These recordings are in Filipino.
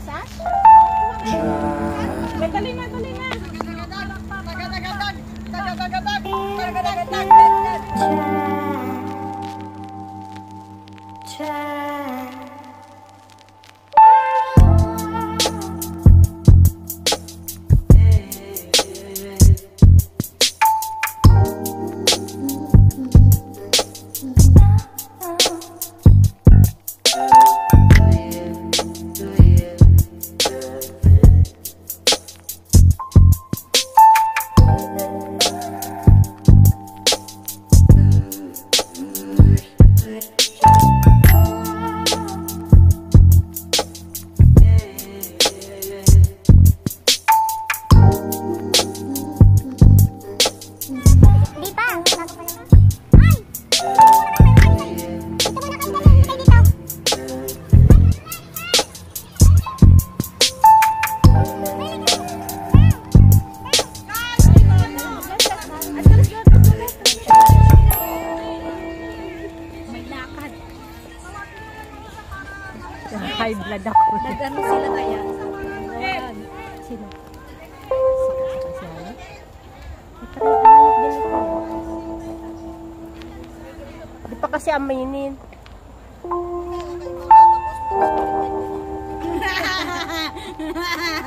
Ay, magsash? Wait, dali nga, dali nga. Tagadagatag. Tagadagatag. Tagadagatag. High blood ako. Nag-ano sila kaya? Sino? Di pa kasi aminin. Ha?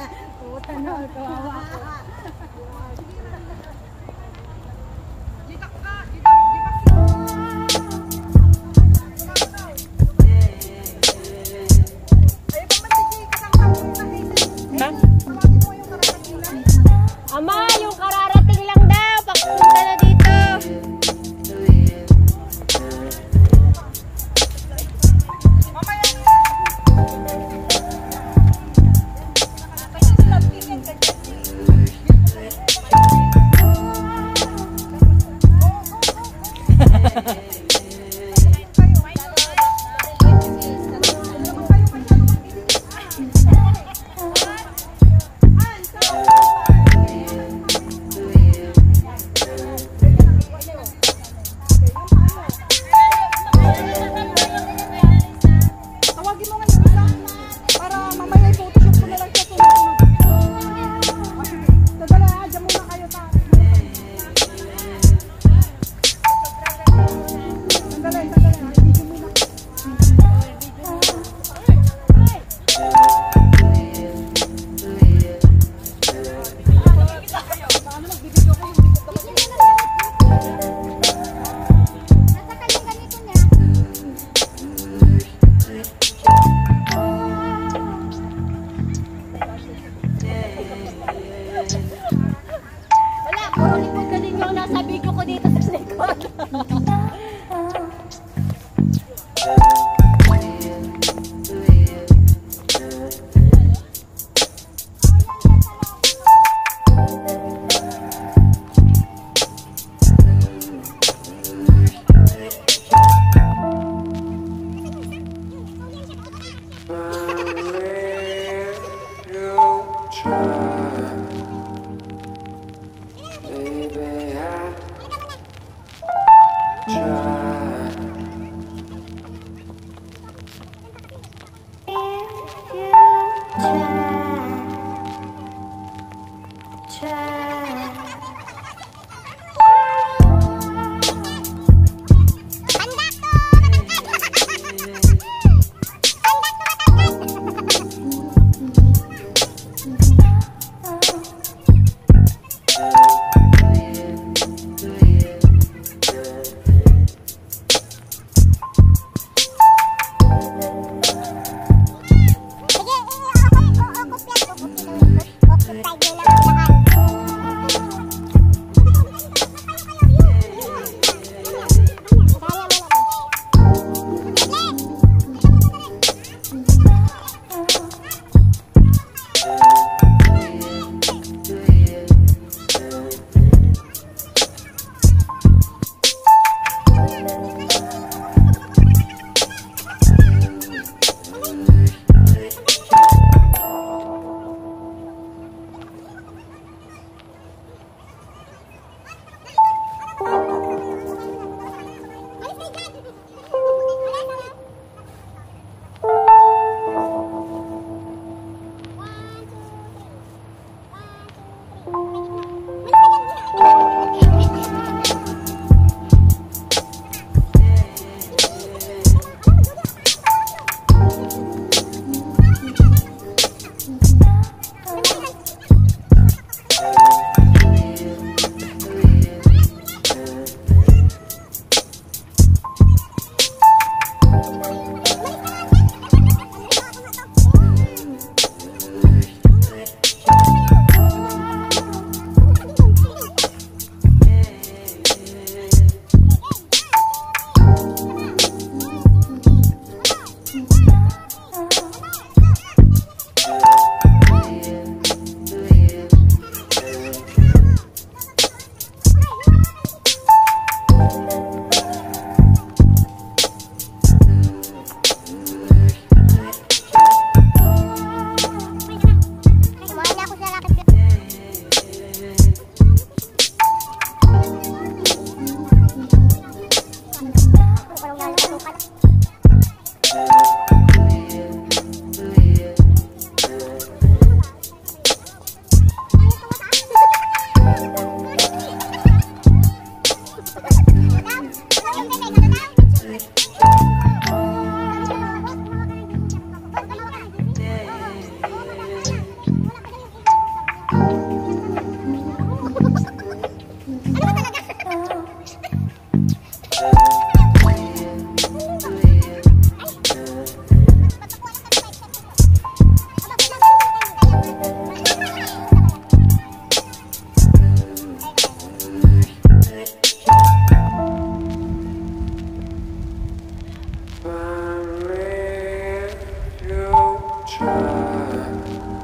shine. Try,